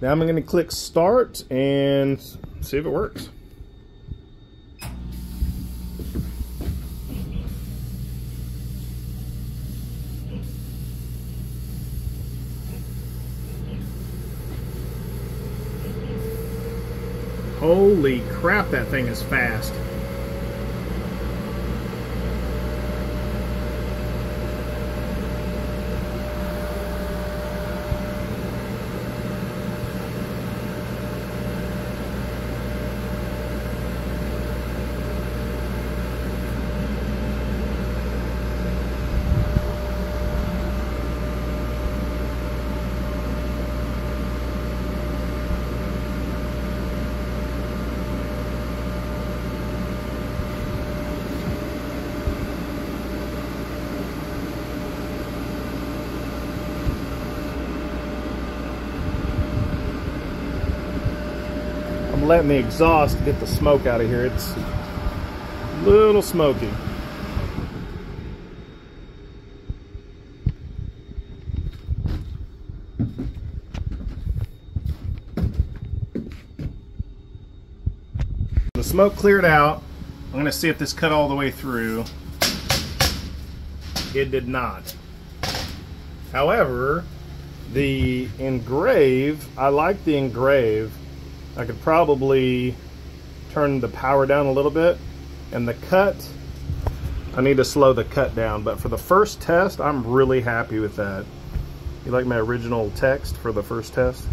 Now I'm going to click start and see if it works. Holy crap, that thing is fast. I'm letting the exhaust get the smoke out of here. It's a little smoky. The smoke cleared out. I'm going to see if this cut all the way through. It did not. However, the engrave, I like the engrave. I could probably turn the power down a little bit. And the cut, I need to slow the cut down. But for the first test, I'm really happy with that. You like my original text for the first test?